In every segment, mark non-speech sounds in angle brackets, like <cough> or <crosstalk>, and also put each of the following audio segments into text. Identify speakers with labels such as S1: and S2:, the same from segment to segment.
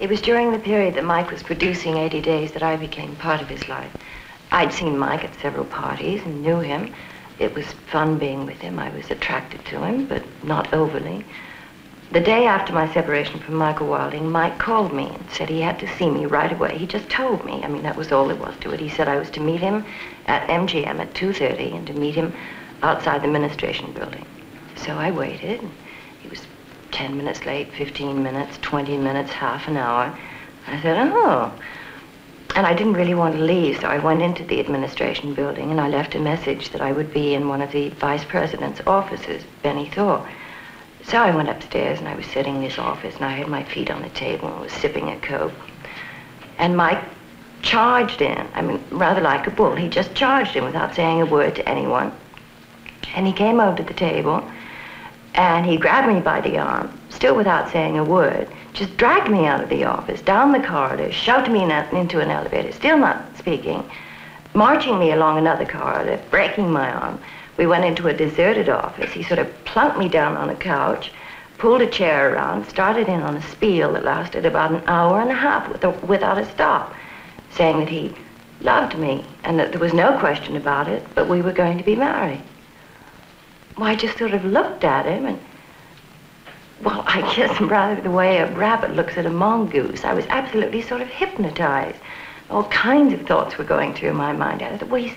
S1: It was during the period that Mike was producing 80 Days that I became part of his life. I'd seen Mike at several parties and knew him. It was fun being with him. I was attracted to him, but not overly. The day after my separation from Michael Wilding, Mike called me and said he had to see me right away. He just told me. I mean, that was all there was to it. He said I was to meet him at MGM at 2.30 and to meet him outside the administration building. So I waited. Was 10 minutes late, 15 minutes, 20 minutes, half an hour. I said, oh. And I didn't really want to leave, so I went into the administration building and I left a message that I would be in one of the vice president's offices, Benny Thau. So I went upstairs and I was sitting in his office and I had my feet on the table and was sipping a Coke. And Mike charged in, I mean, rather like a bull. He just charged in without saying a word to anyone. And he came over to the table and he grabbed me by the arm, still without saying a word, just dragged me out of the office, down the corridor, shoved me in a, into an elevator, still not speaking, marching me along another corridor, breaking my arm. We went into a deserted office. He sort of plunked me down on a couch, pulled a chair around, started in on a spiel that lasted about an hour and a half with a, without a stop, saying that he loved me and that there was no question about it, but we were going to be married. I just sort of looked at him and, well, I guess rather the way a rabbit looks at a mongoose. I was absolutely sort of hypnotized. All kinds of thoughts were going through my mind. I thought, well, he's,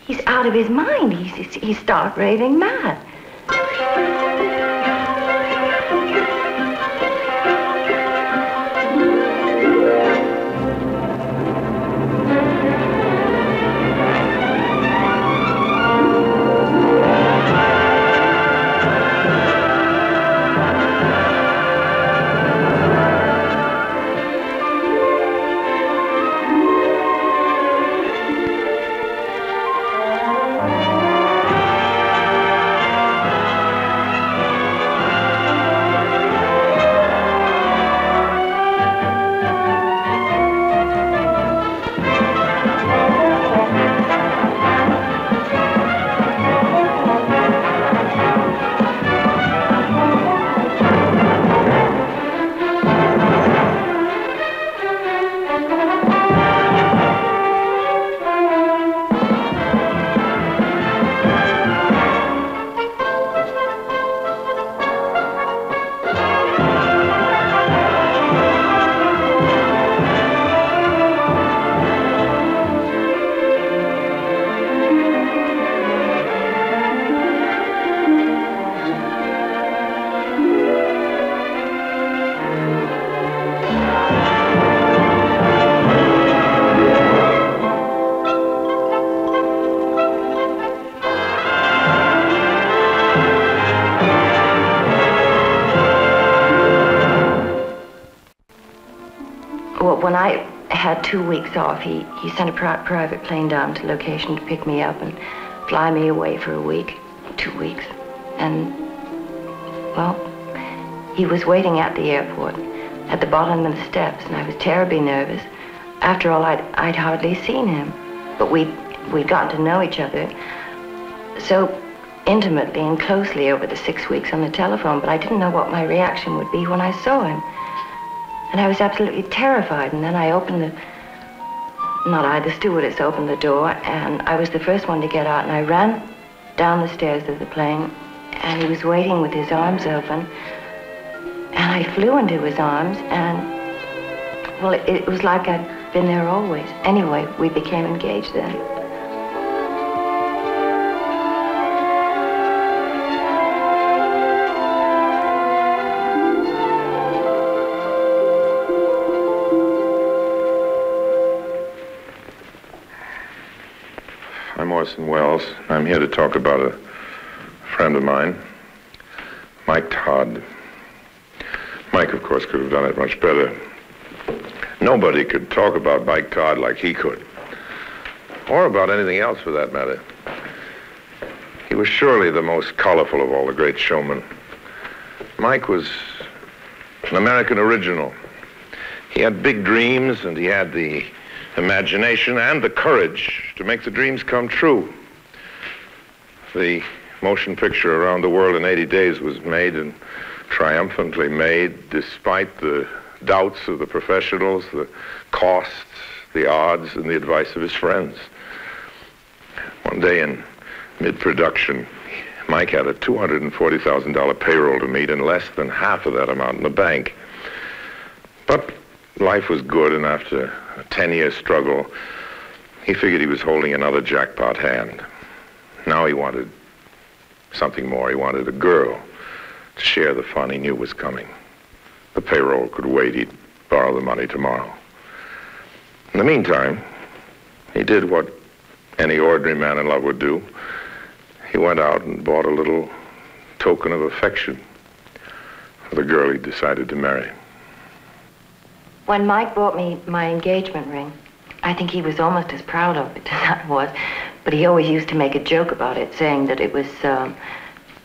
S1: he's out of his mind. He's, he's, he's raving mad. When I had two weeks off, he, he sent a pri- private plane down to location to pick me up and fly me away for a week, two weeks. And, well, he was waiting at the airport at the bottom of the steps, and I was terribly nervous. After all, I'd, I'd hardly seen him, but we'd, we'd gotten to know each other so intimately and closely over the six weeks on the telephone, but I didn't know what my reaction would be when I saw him. And I was absolutely terrified. And then I opened the, not I, the stewardess opened the door, and I was the first one to get out, and I ran down the stairs of the plane, and he was waiting with his arms open. And I flew into his arms, and, well, it, it was like I'd been there always. Anyway, we became engaged then.
S2: I'm here to talk about a friend of mine, Mike Todd. Mike, of course, could have done it much better. Nobody could talk about Mike Todd like he could, or about anything else for that matter. He was surely the most colorful of all the great showmen. Mike was an American original. He had big dreams, and he had the imagination and the courage to make the dreams come true. The motion picture Around the World in 80 Days was made and triumphantly made despite the doubts of the professionals, the costs, the odds, and the advice of his friends. One day in mid-production, Mike had a $240,000 payroll to meet and less than half of that amount in the bank. But life was good, and after a 10-year struggle, he figured he was holding another jackpot hand. Now he wanted something more. He wanted a girl to share the fun he knew was coming. The payroll could wait. He'd borrow the money tomorrow. In the meantime, he did what any ordinary man in love would do. He went out and bought a little token of affection for the girl he decided to marry.
S1: When Mike bought me my engagement ring, I think he was almost as proud of it <laughs> as I was. But he always used to make a joke about it, saying that it was um,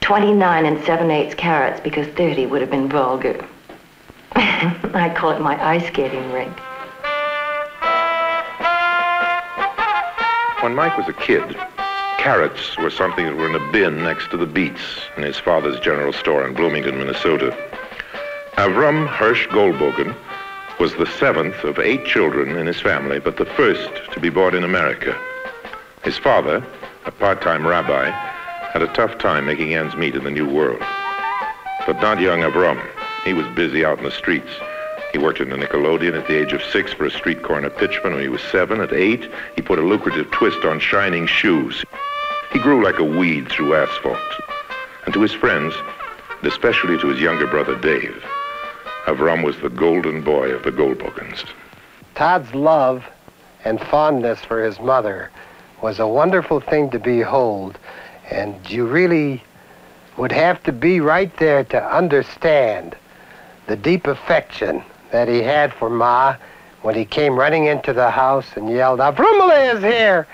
S1: 29 and 7 eighths carats because 30 would have been vulgar. <laughs> I call it my ice skating ring.
S2: When Mike was a kid, carrots were something that were in a bin next to the beets in his father's general store in Bloomington, Minnesota. Avram Hirsch Goldbogen was the seventh of eight children in his family, but the first to be born in America. His father, a part-time rabbi, had a tough time making ends meet in the new world. But not young Avram. He was busy out in the streets. He worked in the Nickelodeon at the age of six for a street corner pitchman when he was seven. At eight, he put a lucrative twist on shining shoes. He grew like a weed through asphalt. And to his friends, and especially to his younger brother Dave, Avram was the golden boy of the Goldbogens.
S3: Todd's love and fondness for his mother was a wonderful thing to behold, and you really would have to be right there to understand the deep affection that he had for Ma when he came running into the house and yelled, Avrumele is here!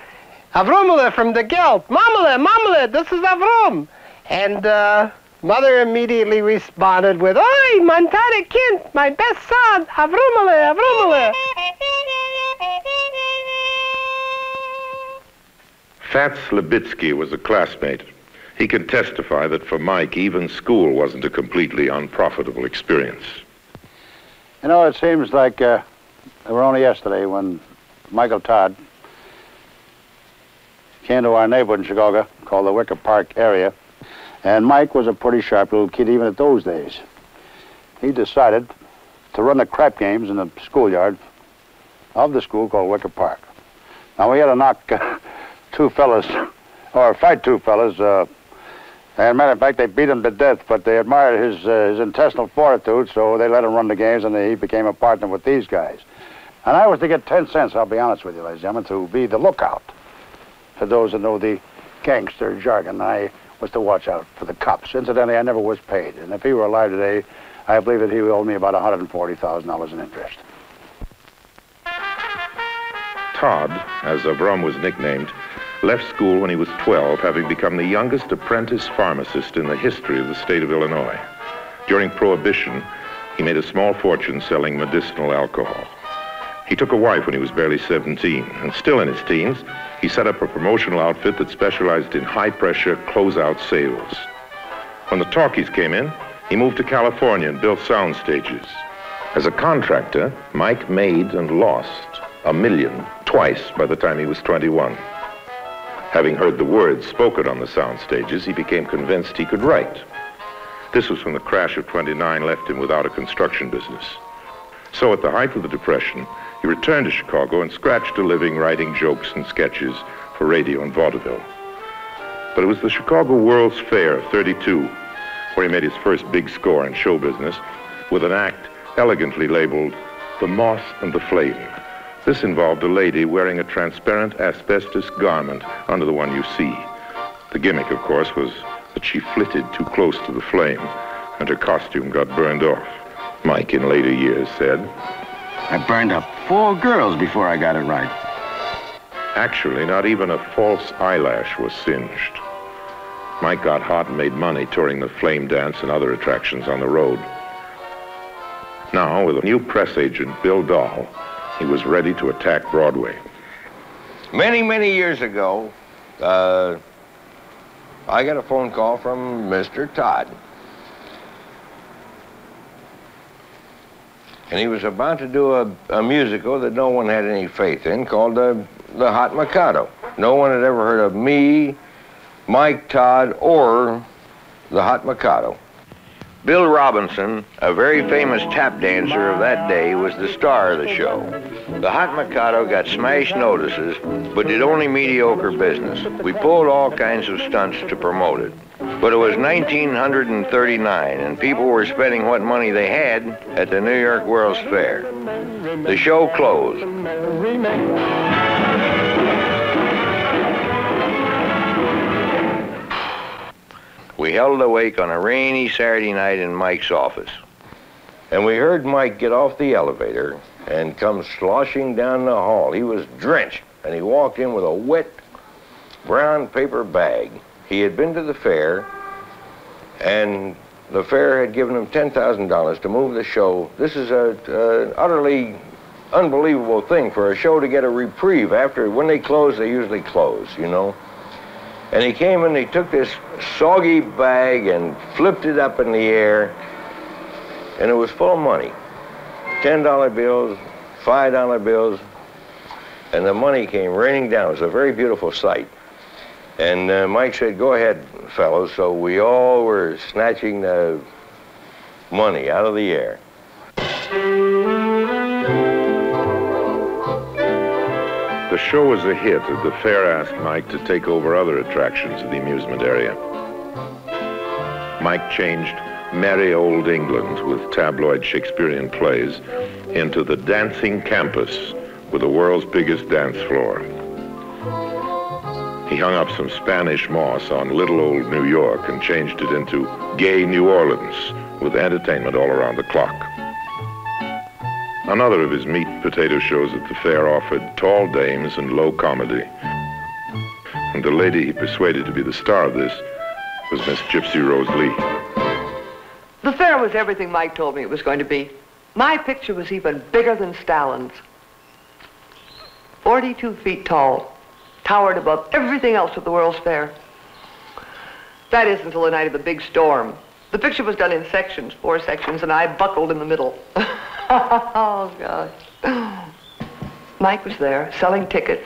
S3: Avrumele from the Gelt! Mamele, Mamele, this is Avrum! And uh, Mother immediately responded with, Oi, Montana Kint, my best son, Avrumele, Avrumele!
S2: Fats Slabitsky was a classmate. He can testify that for Mike, even school wasn't a completely unprofitable experience.
S4: You know, it seems like uh, it were only yesterday when Michael Todd came to our neighborhood in Chicago called the Wicker Park area. And Mike was a pretty sharp little kid even at those days. He decided to run the crap games in the schoolyard of the school called Wicker Park. Now, we had a knock <laughs> uh, two fellas, or fight two fellas, uh, and matter of fact, they beat him to death, but they admired his, uh, his intestinal fortitude, so they let him run the games, and he became a partner with these guys. And I was to get 10 cents, I'll be honest with you, ladies and gentlemen, to be the lookout. For those that know the gangster jargon, I was to watch out for the cops. Incidentally, I never was paid, and if he were alive today, I believe that he owed me about $140,000 in interest.
S2: Todd, as Avram was nicknamed, left school when he was 12, having become the youngest apprentice pharmacist in the history of the state of Illinois. During Prohibition, he made a small fortune selling medicinal alcohol. He took a wife when he was barely 17, and still in his teens, he set up a promotional outfit that specialized in high-pressure closeout sales. When the talkies came in, he moved to California and built sound stages. As a contractor, Mike made and lost a million twice by the time he was 21. Having heard the words spoken on the sound stages, he became convinced he could write. This was when the crash of 29 left him without a construction business. So at the height of the Depression, he returned to Chicago and scratched a living writing jokes and sketches for radio and vaudeville. But it was the Chicago World's Fair of 32 where he made his first big score in show business with an act elegantly labeled The Moth and the Flame. This involved a lady wearing a transparent asbestos garment under the one you see. The gimmick, of course, was that she flitted too close to the flame and her costume got burned off. Mike, in later years, said,
S5: I burned up four girls before I got it right.
S2: Actually, not even a false eyelash was singed. Mike got hot and made money touring the flame dance and other attractions on the road. Now, with a new press agent, Bill Doll, he was ready to attack Broadway.
S6: Many, many years ago, uh, I got a phone call from Mr. Todd. And he was about to do a, a musical that no one had any faith in called the, the Hot Mikado. No one had ever heard of me, Mike Todd, or the Hot Mikado. Bill Robinson, a very famous tap dancer of that day, was the star of the show. The Hot Mikado got smash notices, but did only mediocre business. We pulled all kinds of stunts to promote it. But it was 1939, and people were spending what money they had at the New York World's Fair. The show closed. We held a wake on a rainy Saturday night in Mike's office. And we heard Mike get off the elevator and come sloshing down the hall. He was drenched, and he walked in with a wet brown paper bag. He had been to the fair, and the fair had given him $10,000 to move the show. This is a, a utterly unbelievable thing for a show to get a reprieve after when they close they usually close you know and he came and he took this soggy bag and flipped it up in the air, and it was full of money. $10 bills, $5 bills, and the money came raining down. It was a very beautiful sight. And uh, Mike said, go ahead, fellows. So we all were snatching the money out of the air.
S2: The show was a hit, and the fair asked Mike to take over other attractions of the amusement area. Mike changed merry old England with tabloid Shakespearean plays into the dancing campus with the world's biggest dance floor. He hung up some Spanish moss on little old New York and changed it into gay New Orleans with entertainment all around the clock. Another of his meat potato shows at the fair offered tall dames and low comedy. And the lady he persuaded to be the star of this was Miss Gypsy Rose Lee.
S7: The fair was everything Mike told me it was going to be. My picture was even bigger than Stalin's. 42 feet tall, towered above everything else at the World's Fair. That is until the night of the big storm. The picture was done in sections, four sections, and I buckled in the middle. <laughs> oh, gosh. Mike was there, selling tickets,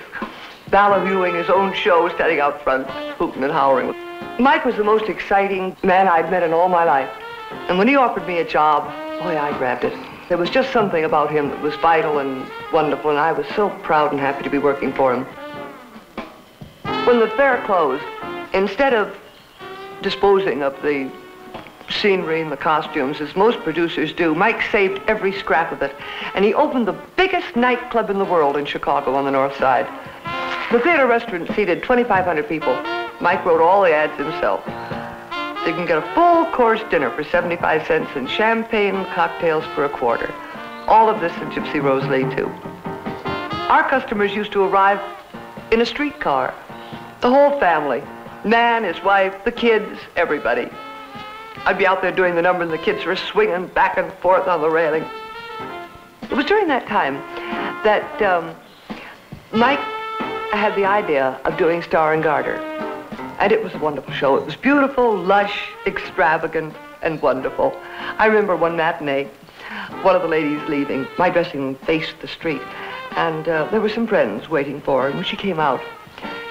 S7: viewing his own show, standing out front, hooting and howling. Mike was the most exciting man I'd met in all my life. And when he offered me a job, boy, I grabbed it. There was just something about him that was vital and wonderful, and I was so proud and happy to be working for him. When the fair closed, instead of disposing of the scenery and the costumes, as most producers do. Mike saved every scrap of it. And he opened the biggest nightclub in the world in Chicago on the north side. The theater restaurant seated 2,500 people. Mike wrote all the ads himself. You can get a full course dinner for 75 cents and champagne cocktails for a quarter. All of this in Gypsy Rose Lee, too. Our customers used to arrive in a streetcar. The whole family. Man, his wife, the kids, everybody. I'd be out there doing the number and the kids were swinging back and forth on the railing. It was during that time that um, Mike had the idea of doing Star and Garter. And it was a wonderful show. It was beautiful, lush, extravagant, and wonderful. I remember one matinee, one of the ladies leaving. My dressing room faced the street. And uh, there were some friends waiting for her. And when she came out,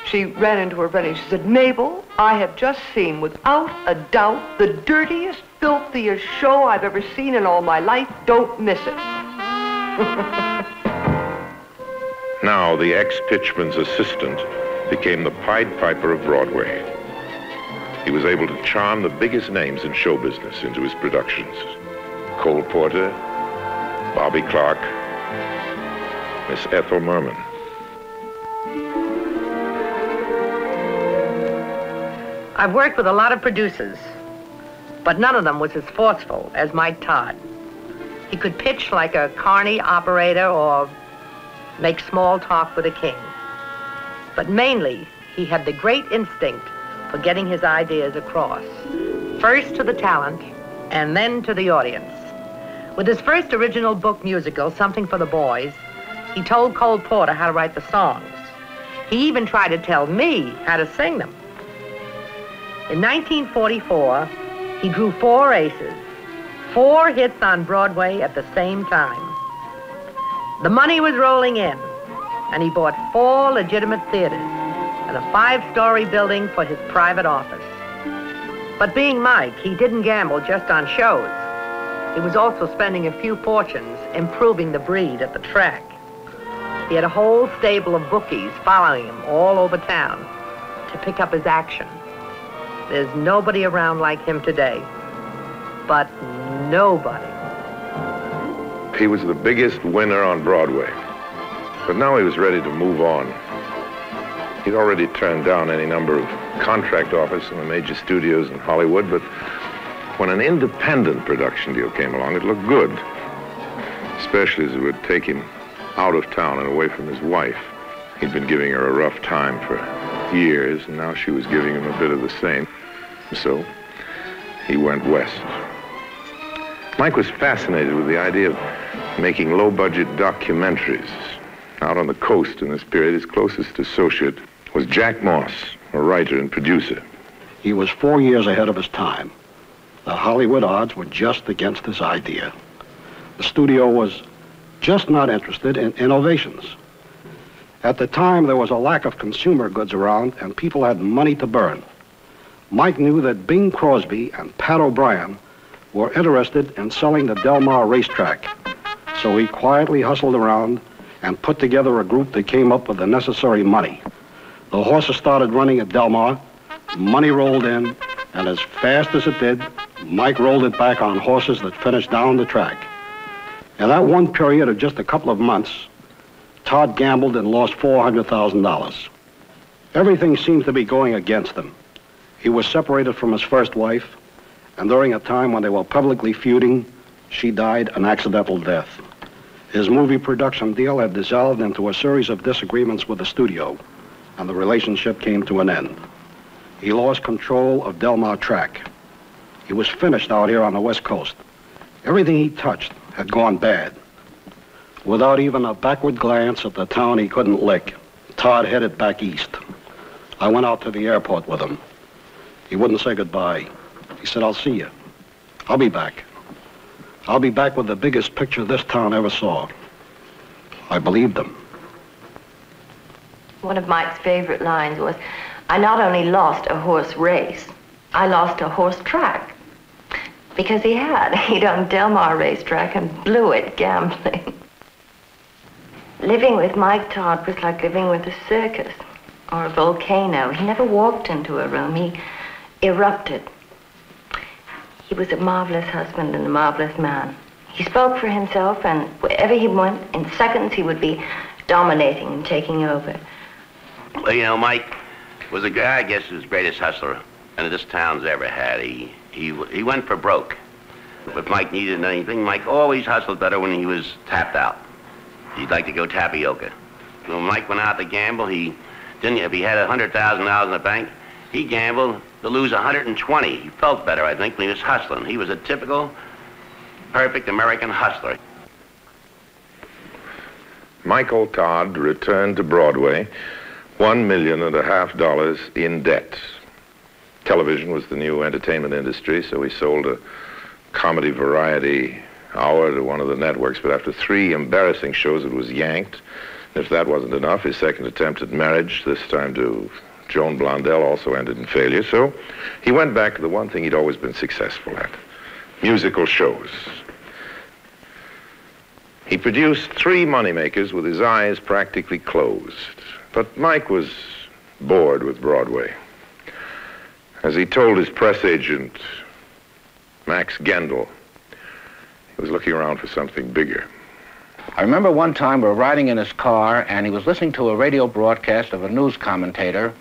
S7: she ran into her friend and she said, Mabel, I have just seen, without a doubt, the dirtiest, filthiest show I've ever seen in all my life. Don't miss it. <laughs>
S2: now, the ex-pitchman's assistant became the Pied Piper of Broadway. He was able to charm the biggest names in show business into his productions. Cole Porter, Bobby Clark, Miss Ethel Merman.
S8: I've worked with a lot of producers, but none of them was as forceful as Mike Todd. He could pitch like a carny operator or make small talk with a king. But mainly, he had the great instinct for getting his ideas across. First to the talent, and then to the audience. With his first original book musical, Something for the Boys, he told Cole Porter how to write the songs. He even tried to tell me how to sing them. In 1944, he drew four aces, four hits on Broadway at the same time. The money was rolling in, and he bought four legitimate theaters and a five-story building for his private office. But being Mike, he didn't gamble just on shows. He was also spending a few fortunes improving the breed at the track. He had a whole stable of bookies following him all over town to pick up his action. There's nobody around like him today. But nobody.
S2: He was the biggest winner on Broadway. But now he was ready to move on. He'd already turned down any number of contract offers from the major studios in Hollywood, but when an independent production deal came along, it looked good. Especially as it would take him out of town and away from his wife. He'd been giving her a rough time for years, and now she was giving him a bit of the same. So he went west. Mike was fascinated with the idea of making low-budget documentaries. Out on the coast in this period, his closest associate was Jack Moss, a writer and producer.
S9: He was four years ahead of his time. The Hollywood odds were just against his idea. The studio was just not interested in innovations. At the time, there was a lack of consumer goods around, and people had money to burn. Mike knew that Bing Crosby and Pat O'Brien were interested in selling the Del Mar racetrack, so he quietly hustled around and put together a group that came up with the necessary money. The horses started running at Del Mar, money rolled in, and as fast as it did, Mike rolled it back on horses that finished down the track. In that one period of just a couple of months, Todd gambled and lost $400,000. Everything seems to be going against him. He was separated from his first wife, and during a time when they were publicly feuding, she died an accidental death. His movie production deal had dissolved into a series of disagreements with the studio, and the relationship came to an end. He lost control of Del Mar Track. He was finished out here on the West Coast. Everything he touched had gone bad. Without even a backward glance at the town he couldn't lick, Todd headed back east. I went out to the airport with him. He wouldn't say goodbye. He said, I'll see you. I'll be back. I'll be back with the biggest picture this town ever saw. I believed them.
S1: One of Mike's favorite lines was, I not only lost a horse race, I lost a horse track. Because he had. <laughs> He'd owned Del Mar racetrack and blew it gambling. living with Mike Todd was like living with a circus or a volcano. He never walked into a room. He erupted. He was a marvelous husband and a marvelous man. He spoke for himself, and wherever he went, in seconds he would be dominating and taking over.
S5: Well, you know, Mike was a guy, I guess, who's the greatest hustler any this town's ever had. He, he, he went for broke. If Mike needed anything, Mike always hustled better when he was tapped out. He'd like to go tapioca. When Mike went out to gamble, he didn't, if he had a $100,000 in the bank, he gambled to lose 120. He felt better, I think, when he was hustling. He was a typical, perfect American hustler.
S2: Michael Todd returned to Broadway, one million and a half dollars in debt. Television was the new entertainment industry, so he sold a comedy variety hour to one of the networks, but after three embarrassing shows, it was yanked. If that wasn't enough, his second attempt at marriage, this time to Joan Blondell, also ended in failure. So he went back to the one thing he'd always been successful at musical shows. He produced three moneymakers with his eyes practically closed. But Mike was bored with Broadway. As he told his press agent, Max Gendel, he was looking around for something bigger.
S5: I remember one time we were riding in his car and he was listening to a radio broadcast of a news commentator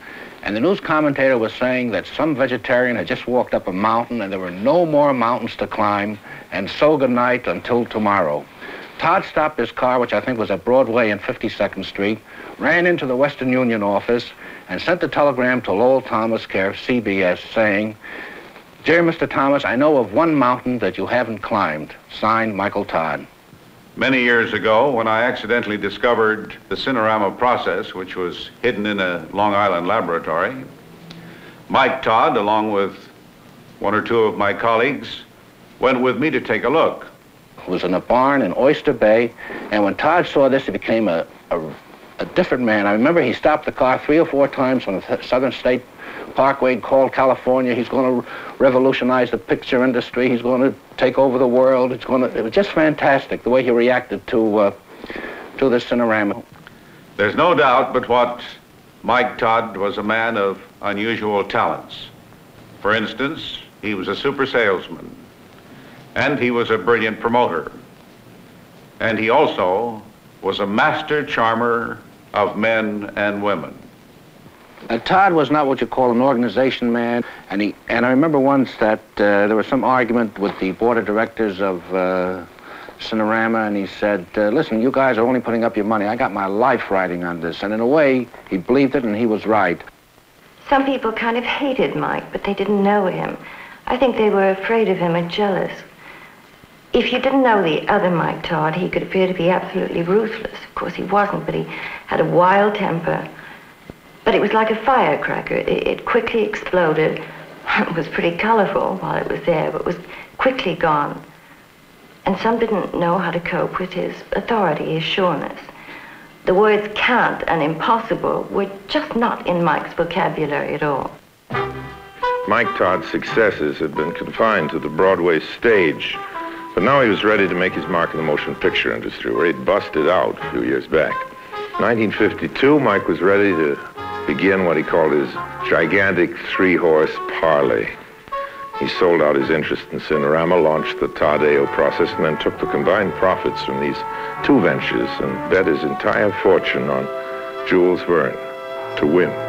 S5: and the news commentator was saying that some vegetarian had just walked up a mountain and there were no more mountains to climb and so good night until tomorrow. Todd stopped his car, which I think was at Broadway and 52nd Street, ran into the Western Union office and sent a telegram to Lowell Thomas, care CBS, saying, Dear Mr. Thomas, I know of one mountain that you haven't climbed. Signed, Michael Todd.
S10: Many years ago, when I accidentally discovered the Cinerama process, which was hidden in a Long Island laboratory, Mike Todd, along with one or two of my colleagues, went with me to take a look.
S5: It was in a barn in Oyster Bay, and when Todd saw this, he became a, a, a different man. I remember he stopped the car three or four times on the Southern State Parkway called California. He's going to revolutionize the picture industry. He's going to take over the world. It's going to. It was just fantastic the way he reacted to uh, to the cinerama.
S10: There's no doubt but what Mike Todd was a man of unusual talents. For instance, he was a super salesman, and he was a brilliant promoter. And he also was a master charmer of men and women.
S5: Uh, Todd was not what you call an organization man, and he and I remember once that uh, there was some argument with the board of directors of uh, Cinerama, and he said, uh, "Listen, you guys are only putting up your money. I got my life riding on this." And in a way, he believed it, and he was right.
S1: Some people kind of hated Mike, but they didn't know him. I think they were afraid of him and jealous. If you didn't know the other Mike Todd, he could appear to be absolutely ruthless. Of course, he wasn't, but he had a wild temper. But it was like a firecracker. It, it quickly exploded. <laughs> It was pretty colorful while it was there, but was quickly gone. And some didn't know how to cope with his authority, his sureness. The words can't and impossible were just not in Mike's vocabulary at all.
S2: Mike Todd's successes had been confined to the Broadway stage, but now he was ready to make his mark in the motion picture industry, where he'd busted out a few years back. 1952, Mike was ready to begin what he called his gigantic three-horse parlay. He sold out his interest in Cinerama, launched the Todd AO process, and then took the combined profits from these two ventures and bet his entire fortune on Jules Verne to win.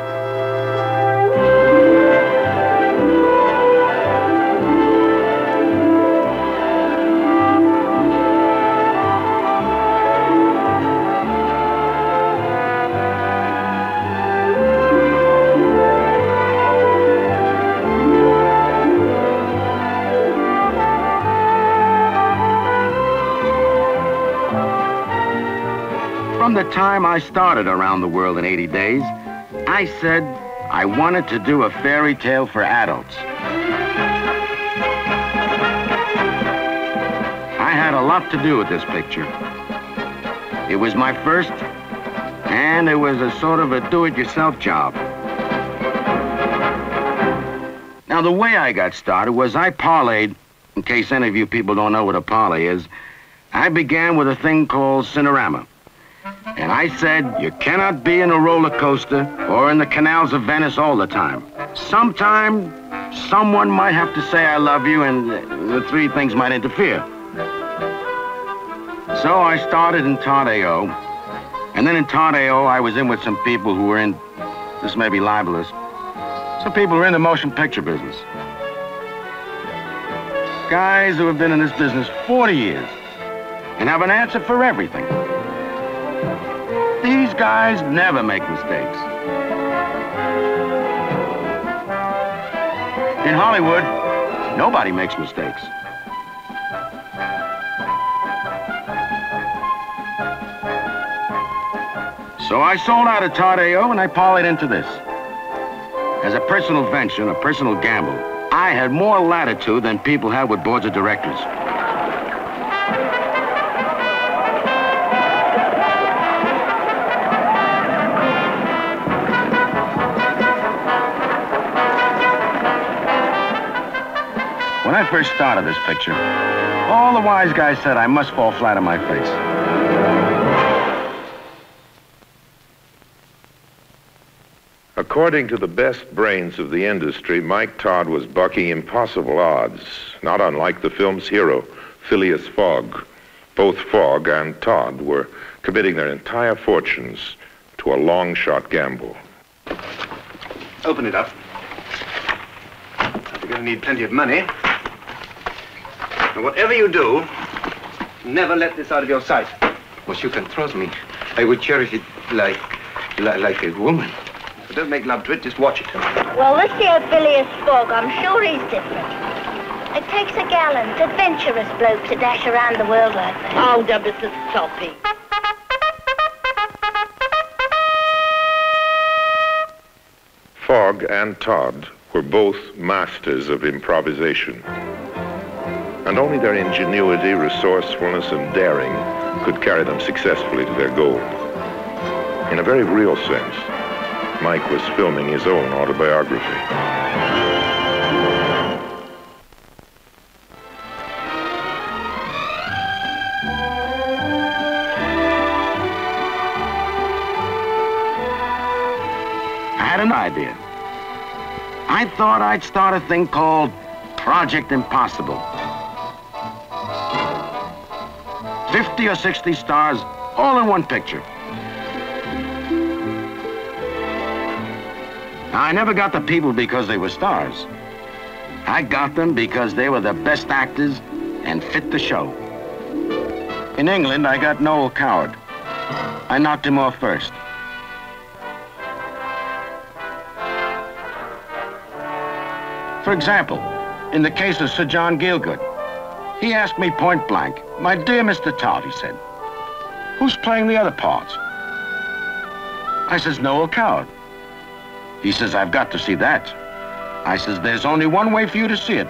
S11: Time I started Around the World in 80 Days, I said I wanted to do a fairy tale for adults. I had a lot to do with this picture. It was my first, and it was a sort of a do-it-yourself job. Now, the way I got started was I parlayed, in case any of you people don't know what a parlay is, I began with a thing called Cinerama. And I said, you cannot be in a roller coaster or in the canals of Venice all the time. Sometime, someone might have to say I love you, and the three things might interfere. So I started in Todd AO. And then in Todd AO, I was in with some people who were in, this may be libelous, some people who are in the motion picture business. Guys who have been in this business 40 years and have an answer for everything. Guys never make mistakes. In Hollywood, nobody makes mistakes. So I sold out of Todd AO and I parlayed into this. As a personal venture, and a personal gamble, I had more latitude than people have with boards of directors. First started this picture, all the wise guys said I must fall flat on my face.
S2: According to the best brains of the industry, Mike Todd was bucking impossible odds, not unlike the film's hero, Phileas Fogg. Both Fogg and Todd were committing their entire fortunes to a long shot gamble.
S12: Open it up. You're going to need plenty of money. And whatever you do, never let this out of your sight.
S13: Well, you can trust me. I would cherish it like, like, like a woman.
S12: But don't make love to it, just watch it.
S14: Well, this here Phileas Fogg, I'm sure he's different. It takes a gallant, adventurous bloke to dash around the world like that.
S8: Oh, now, Mrs. Soppy.
S2: Fogg and Todd were both masters of improvisation. And only their ingenuity, resourcefulness, and daring could carry them successfully to their goal. In a very real sense, Mike was filming his own autobiography.
S11: I had an idea. I thought I'd start a thing called Project Impossible. 50 or 60 stars, all in one picture. Now, I never got the people because they were stars. I got them because they were the best actors and fit the show. In England, I got Noel Coward. I knocked him off first. For example, in the case of Sir John Gielgud, he asked me point blank, my dear Mr. Todd, he said, who's playing the other parts? I says, Noel Coward. He says, I've got to see that. I says, there's only one way for you to see it.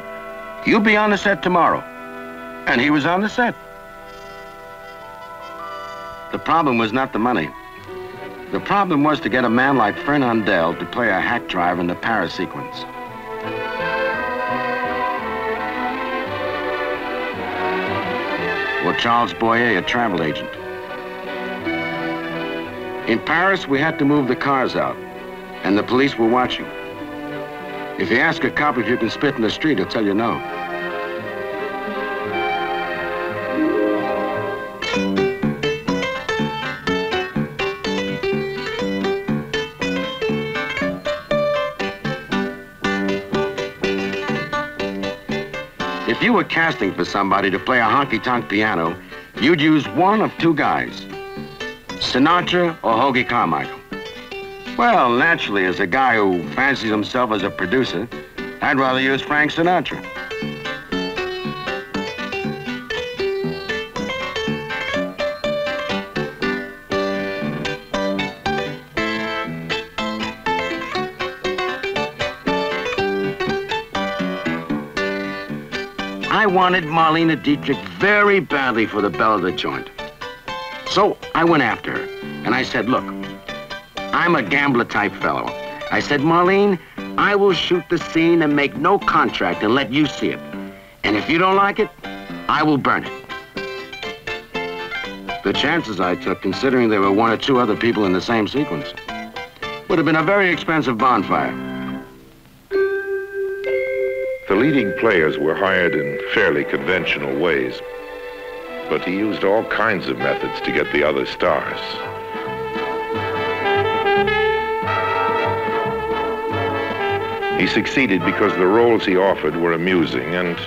S11: You'll be on the set tomorrow. And he was on the set. The problem was not the money. The problem was to get a man like Fernandel to play a hack driver in the Paris sequence. Charles Boyer, a travel agent. In Paris, we had to move the cars out, and the police were watching. If you ask a cop if you can spit in the street, he'll tell you no. You were casting for somebody to play a honky-tonk piano, you'd use one of two guys, Sinatra or Hoagy Carmichael. Well, naturally, as a guy who fancies himself as a producer, I'd rather use Frank Sinatra. Wanted Marlene Dietrich very badly for the belle of the joint. So I went after her, and I said, look, I'm a gambler type fellow. I said, Marlene, I will shoot the scene and make no contract and let you see it. And if you don't like it, I will burn it. The chances I took, considering there were one or two other people in the same sequence, would have been a very expensive bonfire.
S2: The leading players were hired in fairly conventional ways, but he used all kinds of methods to get the other stars. He succeeded because the roles he offered were amusing, and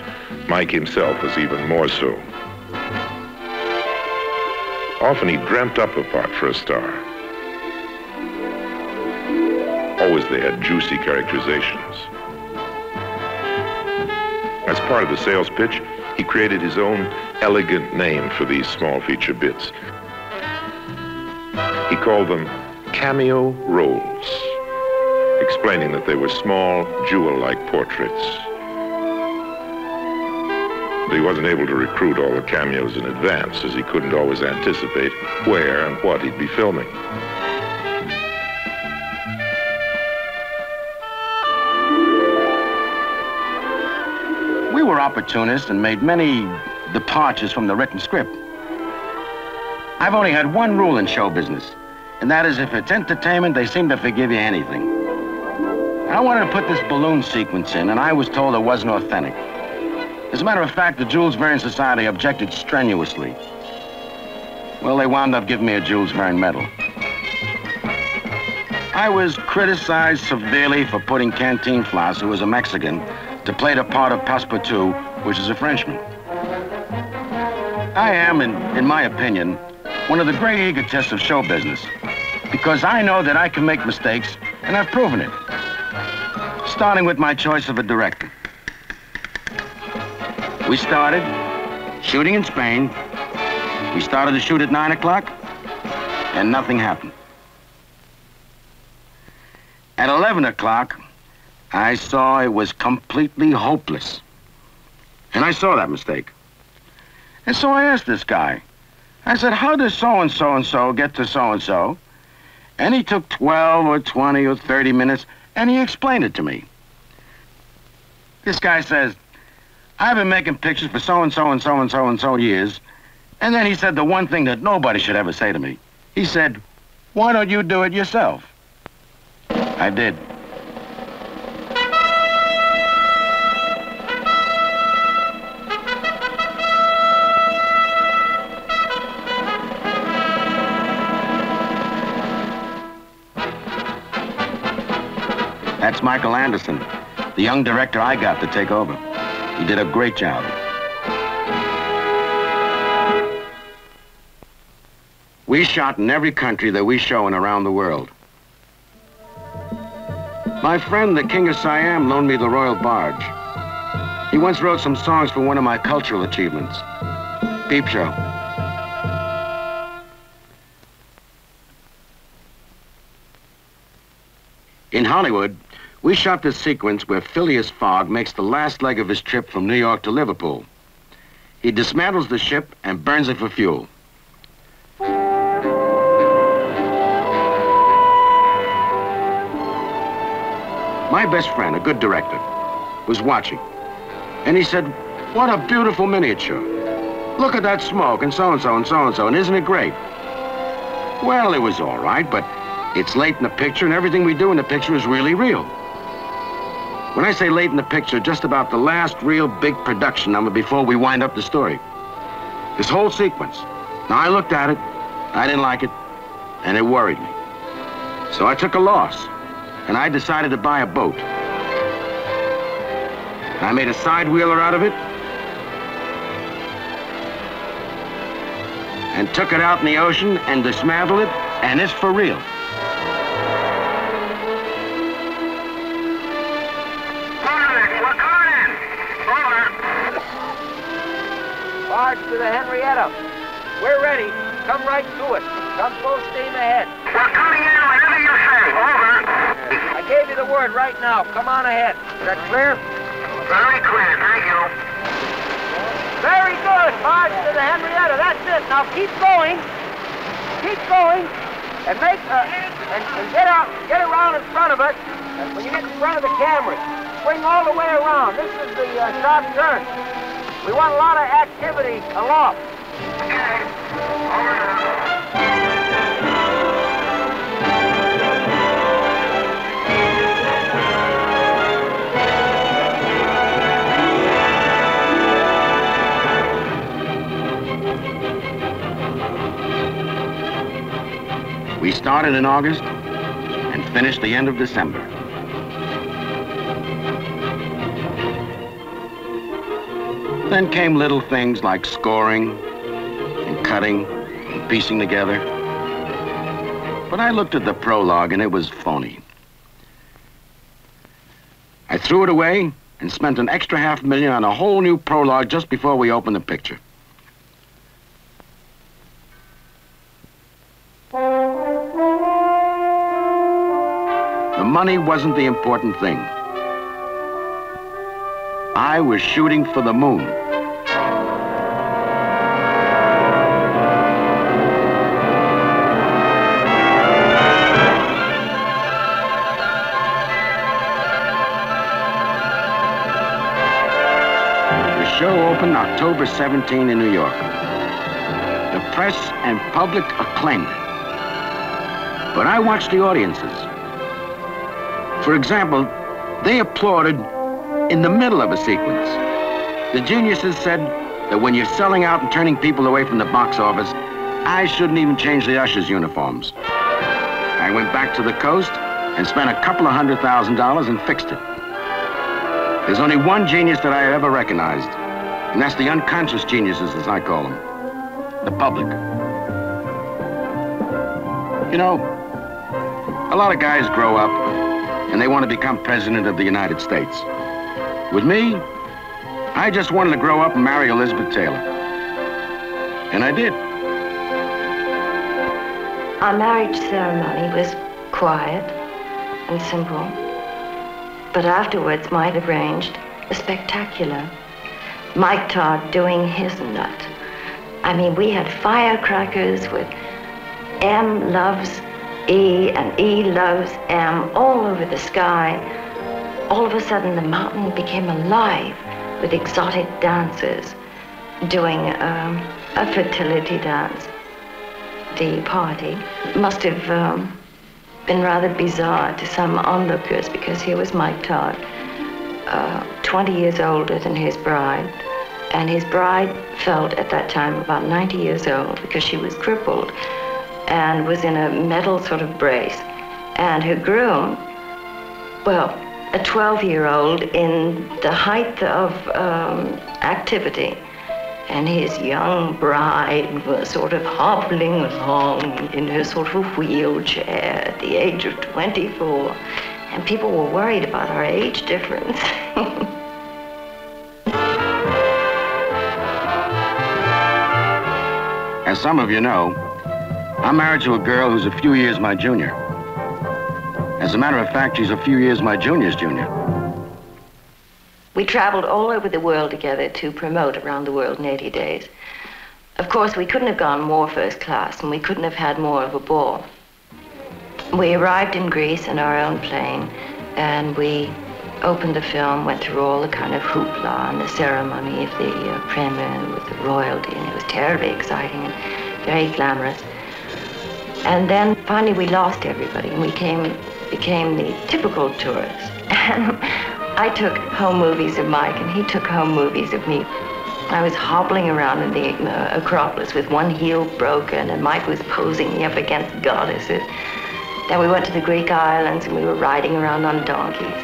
S2: Mike himself was even more so. Often he dreamt up a part for a star. Always they had juicy characterizations. As part of the sales pitch, he created his own elegant name for these small feature bits. He called them cameo roles, explaining that they were small, jewel-like portraits. But he wasn't able to recruit all the cameos in advance, as he couldn't always anticipate where and what he'd be filming.
S11: Opportunists and made many departures from the written script. I've only had one rule in show business, and that is if it's entertainment, they seem to forgive you anything. I wanted to put this balloon sequence in, and I was told it wasn't authentic. As a matter of fact, the Jules Verne Society objected strenuously. Well, they wound up giving me a Jules Verne medal. I was criticized severely for putting Cantinflas, who was a Mexican, to play the part of Passepartout, which is a Frenchman. I am, in, in my opinion, one of the great egotists of show business, because I know that I can make mistakes, and I've proven it. Starting with my choice of a director. We started shooting in Spain. We started to shoot at 9 o'clock, and nothing happened. At 11 o'clock, I saw it was completely hopeless. And I saw that mistake. And so I asked this guy. I said, how does so-and-so and so get to so-and-so? And he took 12 or 20 or 30 minutes, and he explained it to me. This guy says, I've been making pictures for so-and-so and so-and-so and so years. And then he said the one thing that nobody should ever say to me. He said, why don't you do it yourself? I did. Michael Anderson, the young director I got to take over. He did a great job. We shot in every country that we show in around the world. My friend, the King of Siam, loaned me the Royal Barge. He once wrote some songs for one of my cultural achievements. Peep Show. In Hollywood, we shot this sequence where Phileas Fogg makes the last leg of his trip from New York to Liverpool. He dismantles the ship and burns it for fuel. My best friend, a good director, was watching. And he said, what a beautiful miniature. Look at that smoke and so-and-so and so-and-so, and isn't it great? Well, it was all right, but it's late in the picture, and everything we do in the picture is really real. When I say late in the picture, just about the last real big production number before we wind up the story. This whole sequence. Now, I looked at it, I didn't like it, and it worried me. So I took a loss, and I decided to buy a boat. I made a side-wheeler out of it, and took it out in the ocean and dismantled it, and it's for real.
S15: Barge to the Henrietta. We're ready. Come right to it. Come full steam ahead. We're coming in whenever you say. Over. I gave you the word right now. Come on ahead. Is that clear? Very clear. Thank you. Very good. Barge to the Henrietta. That's it. Now keep going. Keep going. And make uh, and, and get out, get around in front of us. When you get in front of the cameras, swing all the way around. This is the uh, sharp turn. We want a lot of activity aloft.
S11: We started in August and finished the end of December. Then came little things like scoring and cutting and piecing together. But I looked at the prologue and it was phony. I threw it away and spent an extra half million on a whole new prologue just before we opened the picture. The money wasn't the important thing. I was shooting for the moon. The show opened October 17 in New York. The press and public acclaimed it. But I watched the audiences. For example, they applauded in the middle of a sequence. The geniuses said that when you're selling out and turning people away from the box office, I shouldn't even change the ushers' uniforms. I went back to the coast and spent a couple of hundred thousand dollars and fixed it. There's only one genius that I have ever recognized, and that's the unconscious geniuses, as I call them, the public. You know, a lot of guys grow up and they want to become president of the United States. With me, I just wanted to grow up and marry Elizabeth Taylor. And I did.
S1: Our marriage ceremony was quiet and simple. But afterwards, Mike arranged a spectacular. Mike Todd doing his nut. I mean, we had firecrackers with M loves E and E loves M all over the sky. All of a sudden, the mountain became alive with exotic dancers doing um, a fertility dance. The party must have um, been rather bizarre to some onlookers because here was Mike Todd, uh, 20 years older than his bride, and his bride felt at that time about 90 years old because she was crippled and was in a metal sort of brace. And her groom, well, a 12-year-old in the height of um, activity, and his young bride was sort of hobbling along in her sort of wheelchair at the age of 24. And people were worried about our age difference. <laughs>
S11: As some of you know, I'm married to a girl who's a few years my junior. As a matter of fact, she's a few years my junior's junior.
S1: We traveled all over the world together to promote Around the World in 80 Days. Of course, we couldn't have gone more first class, and we couldn't have had more of a ball. We arrived in Greece in our own plane, and we opened the film, went through all the kind of hoopla and the ceremony of the uh, premiere with the royalty, and it was terribly exciting and very glamorous. And then finally we lost everybody, and we came, became the typical tourist. And I took home movies of Mike, and he took home movies of me. I was hobbling around in the uh, Acropolis with one heel broken, and Mike was posing me up against goddesses. Then we went to the Greek islands, and we were riding around on donkeys.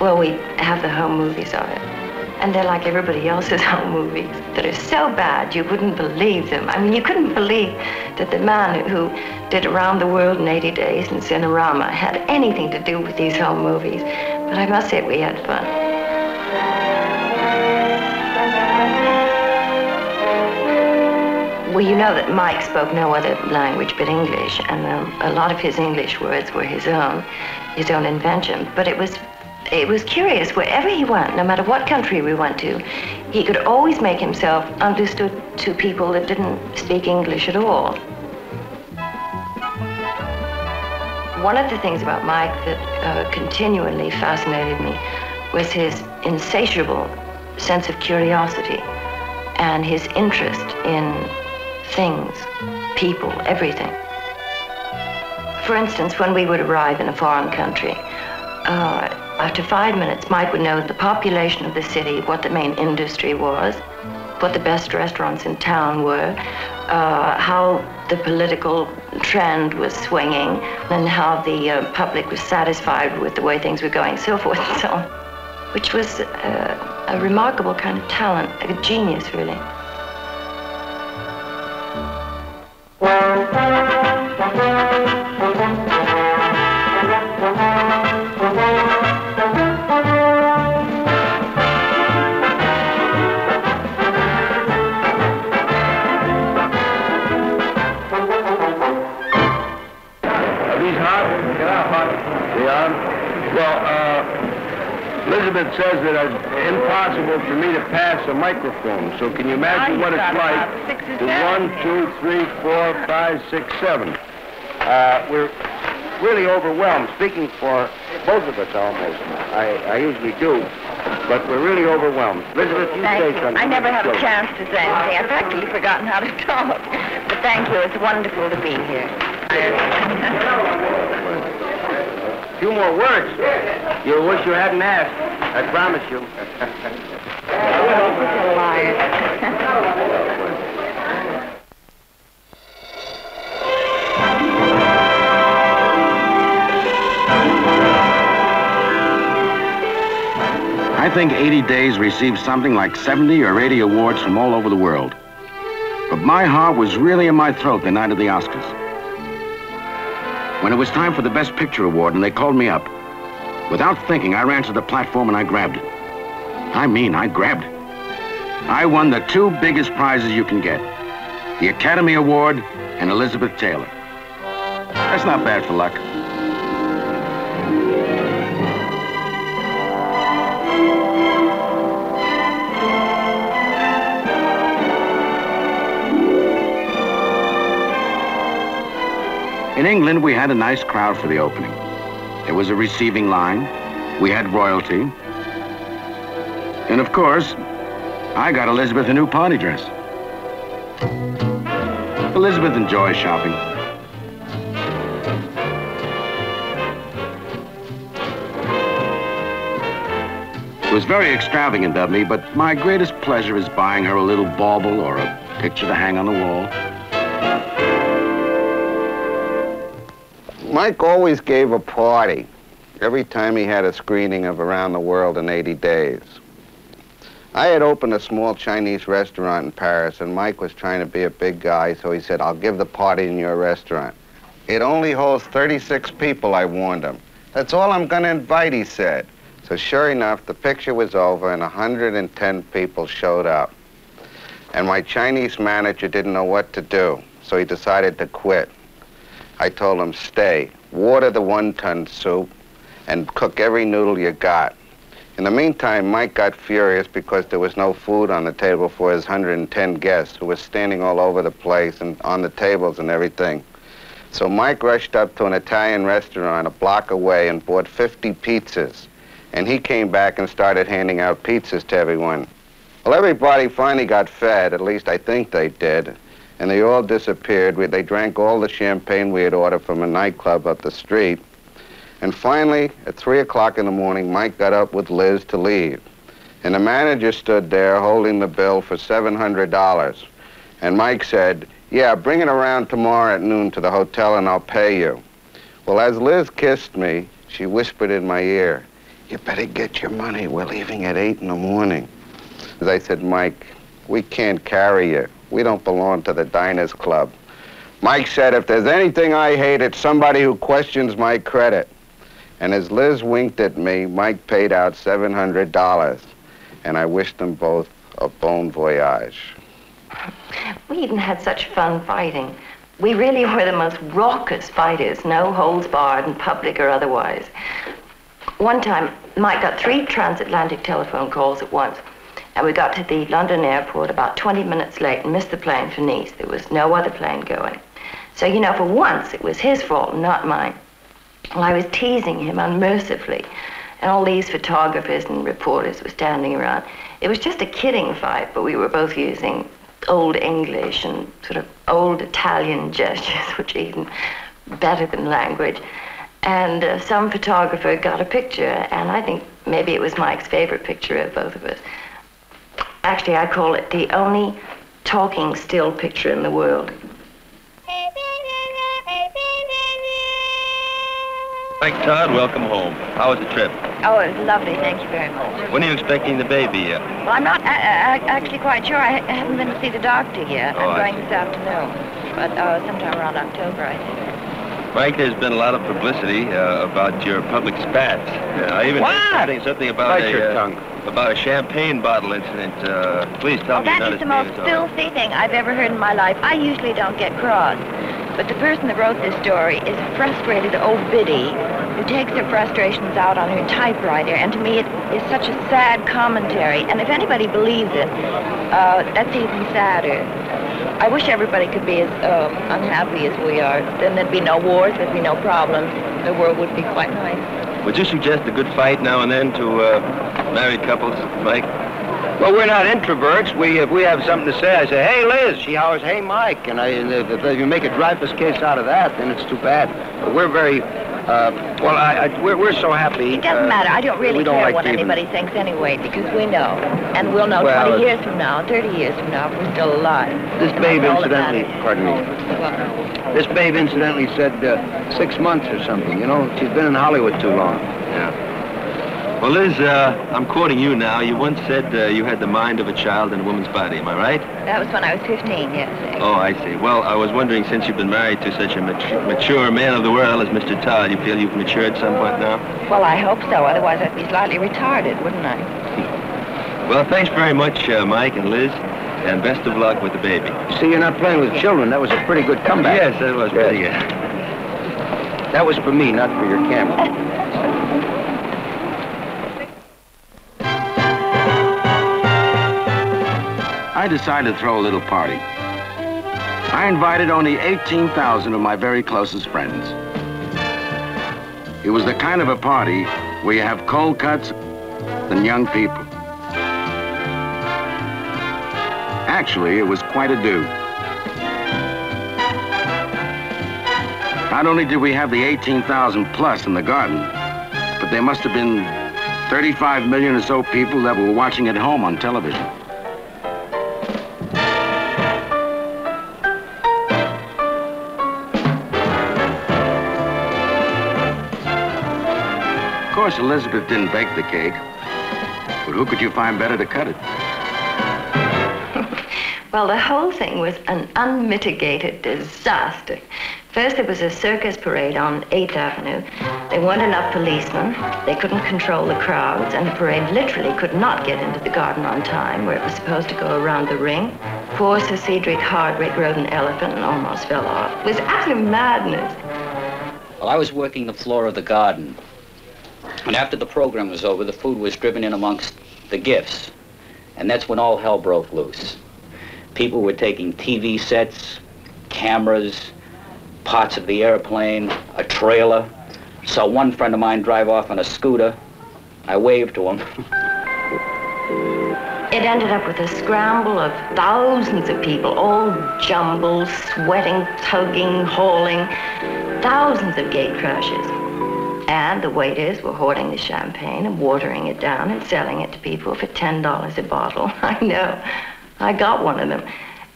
S1: Well, we have the home movies of it. And they're like everybody else's home movies that are so bad you wouldn't believe them. I mean, you couldn't believe that the man who did Around the World in 80 Days and Cinerama had anything to do with these home movies. But I must say we had fun. Well, you know that Mike spoke no other language but English, and um, a lot of his English words were his own, his own invention. But it was, it was curious. Wherever he went, no matter what country we went to, he could always make himself understood to people that didn't speak English at all. One of the things about Mike that uh, continually fascinated me was his insatiable sense of curiosity and his interest in things, people, everything. For instance, when we would arrive in a foreign country, uh, after five minutes, Mike would know the population of the city, what the main industry was, what the best restaurants in town were, uh, how the political trend was swinging, and how the uh, public was satisfied with the way things were going, so forth and so on, which was uh, a remarkable kind of talent, a genius, really.
S12: These Elizabeth says that it's impossible for me to pass a microphone. So can you imagine what it's like to one, two, three, four, five, six, seven? Uh, we're really overwhelmed. Speaking for both of us almost. I, I usually do. But we're really overwhelmed. Elizabeth, you
S1: Thank
S12: say
S1: you.
S12: something.
S1: I never have a chance to say anything. I've actually forgotten how to talk. But thank you. It's wonderful to be here.
S12: A few more words. You'll wish you hadn't asked. I promise you.
S11: I think 80 Days received something like 70 or 80 awards from all over the world. But my heart was really in my throat the night of the Oscars. When it was time for the Best Picture Award and they called me up, Without thinking, I ran to the platform and I grabbed it. I mean, I grabbed it. I won the two biggest prizes you can get. The Academy Award and Elizabeth Taylor. That's not bad for luck. In England, we had a nice crowd for the opening. There was a receiving line. We had royalty. And of course, I got Elizabeth a new party dress. Elizabeth enjoys shopping. It was very extravagant of me, but my greatest pleasure is buying her a little bauble or a picture to hang on the wall.
S16: Mike always gave a party every time he had a screening of Around the World in 80 Days. I had opened a small Chinese restaurant in Paris, and Mike was trying to be a big guy, so he said, I'll give the party in your restaurant. It only holds 36 people, I warned him. That's all I'm going to invite, he said. So sure enough, the picture was over and 110 people showed up. And my Chinese manager didn't know what to do, so he decided to quit. I told him, stay, water the wonton soup, and cook every noodle you got. In the meantime, Mike got furious because there was no food on the table for his 110 guests who were standing all over the place and on the tables and everything. So Mike rushed up to an Italian restaurant a block away and bought 50 pizzas. And he came back and started handing out pizzas to everyone. Well, everybody finally got fed, at least I think they did. And they all disappeared. We, they drank all the champagne we had ordered from a nightclub up the street. And finally, at 3 o'clock in the morning, Mike got up with Liz to leave. And the manager stood there holding the bill for $700. And Mike said, yeah, bring it around tomorrow at noon to the hotel and I'll pay you. Well, as Liz kissed me, she whispered in my ear, you better get your money. We're leaving at 8 in the morning. As I said, Mike, we can't carry you. We don't belong to the Diners Club. Mike said, if there's anything I hate, it's somebody who questions my credit. And as Liz winked at me, Mike paid out $700. And I wished them both a bon voyage.
S1: We even had such fun fighting. We really were the most raucous fighters, no holds barred in public or otherwise. One time, Mike got three transatlantic telephone calls at once. And we got to the London airport about 20 minutes late and missed the plane for Nice. There was no other plane going. So, you know, for once, it was his fault, not mine. Well, I was teasing him unmercifully. And all these photographers and reporters were standing around. It was just a kidding fight, but we were both using old English and sort of old Italian <laughs> gestures, which are even better than language. And uh, some photographer got a picture, and I think maybe it was Mike's favorite picture of both of us. Actually, I call it the only talking still picture in the world.
S17: Mike Todd, welcome home. How was the trip?
S18: Oh, it was lovely. Thank you very much.
S17: When are you expecting the baby yet?
S18: Well, I'm not uh, uh, actually quite sure. I haven't been to see the doctor yet.
S17: Oh,
S18: I'm
S17: I
S18: going this afternoon. But uh, sometime around October, I think.
S17: Mike, there's been a lot of publicity uh, about your public spats. Uh, I even
S18: What?
S17: heard something, something about
S18: Bite
S17: a
S18: your
S17: uh,
S18: tongue.
S17: About a champagne bottle incident. Uh, please tell me you're
S18: That
S17: not
S18: is the most
S17: mean as all that.
S18: filthy thing I've ever heard in my life. I usually don't get cross. But the person that wrote this story is a frustrated old biddy who takes her frustrations out on her typewriter. And to me, it is such a sad commentary. And if anybody believes it, uh, that's even sadder. I wish everybody could be as um, unhappy as we are. Then there'd be no wars, there'd be no problems. The world would be quite nice.
S17: Would you suggest a good fight now and then to uh, married couples, Mike?
S12: Well, we're not introverts. We, if we have something to say, I say, hey, Liz. She hollers, hey, Mike. And I, and if, if you make a Dreyfus case out of that, then it's too bad. But we're very, uh, well, I, I, we're, we're so happy.
S18: It doesn't
S12: uh,
S18: matter. I don't really
S12: don't
S18: care
S12: like
S18: what
S12: keeping-
S18: anybody thinks anyway, because we know. And we'll know
S12: Well,
S18: 20
S12: uh,
S18: years from now, 30 years from now, if we're still alive.
S12: This babe,
S18: That's all that
S12: incidentally, pardon me. This babe, incidentally, said uh, six months or something. You know, she's been in Hollywood too long.
S17: Yeah. Well, Liz, uh, I'm quoting you now. You once said uh, you had the mind of a child in a woman's body. Am I right?
S18: That was when I was 15, yes.
S17: Oh, I see. Well, I was wondering, since you've been married to such a mature, mature man of the world as Mr. Todd, you feel you've matured somewhat now?
S18: Well, I hope so. Otherwise, I'd be slightly retarded, wouldn't I? <laughs>
S17: Well, thanks very much, uh, Mike and Liz, and best of luck with the baby.
S12: See, you're not playing with children. That was a pretty good comeback.
S17: Yes, that was pretty good.
S12: That was for me, not for your camera.
S11: I decided to throw a little party. I invited only 18,000 of my very closest friends. It was the kind of a party where you have cold cuts and young people. Actually, it was quite a do. Not only did we have the 18,000 plus in the garden, but there must have been 35 million or so people that were watching at home on television. Course, Elizabeth didn't bake the cake, but who could you find better to cut it? <laughs>
S1: Well, the whole thing was an unmitigated disaster. First, there was a circus parade on 8th Avenue. There weren't enough policemen. They couldn't control the crowds, and the parade literally could not get into the garden on time, where it was supposed to go around the ring. Poor Sir Cedric Hardwicke rode an elephant and almost fell off. It was absolute madness.
S19: Well, I was working the floor of the garden. And after the program was over, the food was driven in amongst the gifts. And that's when all hell broke loose. People were taking TV sets, cameras, parts of the airplane, a trailer. Saw one friend of mine drive off on a scooter. I waved to him.
S1: It ended up with a scramble of thousands of people, all jumbled, sweating, tugging, hauling, thousands of gate crashes. And the waiters were hoarding the champagne and watering it down and selling it to people for $10 a bottle. <laughs> I know. I got one of them.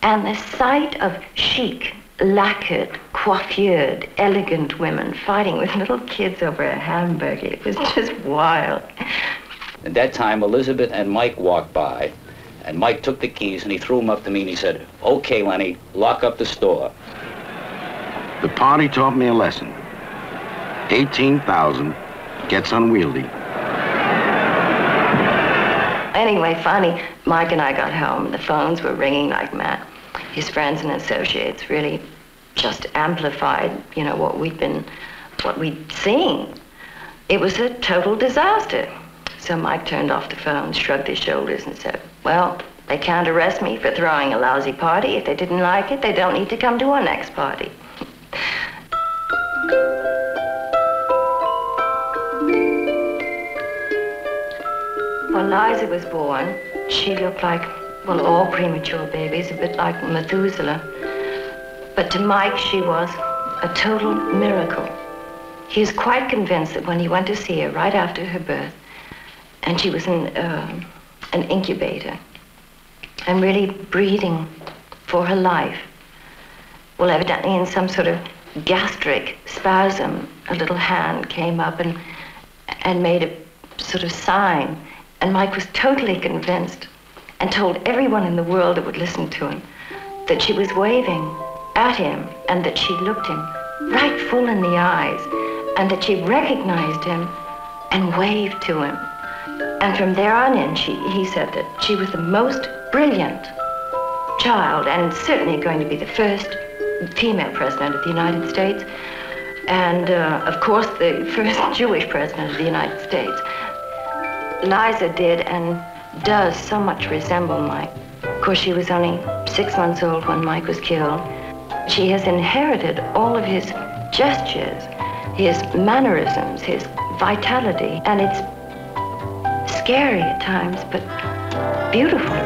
S1: And the sight of chic, lacquered, coiffured, elegant women fighting with little kids over a hamburger, it was <laughs> just wild.
S19: At that time, Elizabeth and Mike walked by, and Mike took the keys and he threw them up to me and he said, okay, Lenny, lock up the store.
S11: The party taught me a lesson. 18,000 gets unwieldy.
S1: Anyway, finally, Mike and I got home. The phones were ringing like mad. His friends and associates really just amplified, you know, what we'd been, what we'd seen. It was a total disaster. So Mike turned off the phone, shrugged his shoulders, and said, well, they can't arrest me for throwing a lousy party. If they didn't like it, they don't need to come to our next party. <laughs> When Liza was born, she looked like, well, all premature babies, a bit like Methuselah. But to Mike, she was a total miracle. He is quite convinced that when he went to see her right after her birth, and she was in uh, an incubator, and really breathing for her life, well, evidently in some sort of gastric spasm, a little hand came up and, and made a sort of sign. And Mike was totally convinced and told everyone in the world that would listen to him that she was waving at him and that she looked him right full in the eyes and that she recognized him and waved to him. And from there on in, she, he said that she was the most brilliant child and certainly going to be the first female president of the United States and, uh, of course, the <laughs> first Jewish president of the United States. Liza did and does so much resemble Mike. Of course, she was only six months old when Mike was killed. She has inherited all of his gestures, his mannerisms, his vitality, and it's scary at times, but beautiful.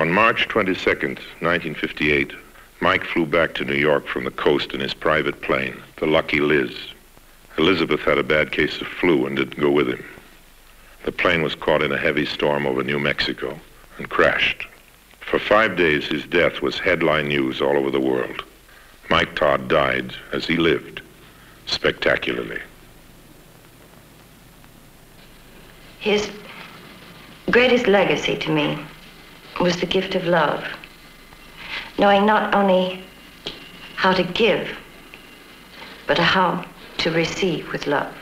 S2: On March 22nd, 1958, Mike flew back to New York from the coast in his private plane, the Lucky Liz. Elizabeth had a bad case of flu and didn't go with him. The plane was caught in a heavy storm over New Mexico and crashed. For five days, his death was headline news all over the world. Mike Todd died as he lived, spectacularly.
S1: His greatest legacy to me was the gift of love. Knowing not only how to give, but how to receive with love.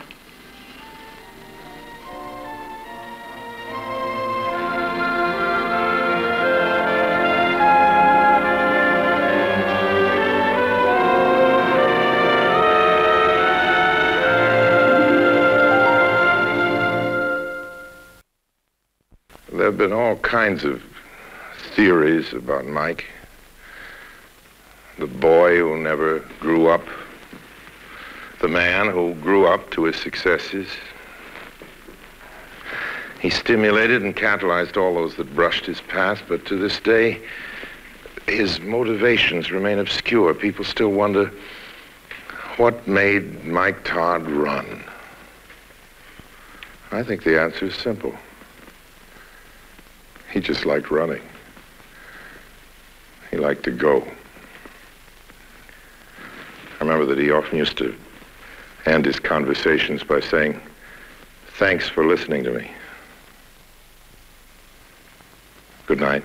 S2: there have been all kinds of theories about Mike. The boy who never grew up. The man who grew up to his successes. He stimulated and catalyzed all those that brushed his path, but to this day, his motivations remain obscure. People still wonder what made Mike Todd run. I think the answer is simple. He just liked running. He liked to go. I remember that he often used to end his conversations by saying, Thanks for listening to me. Good night.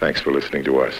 S2: Thanks for listening to us.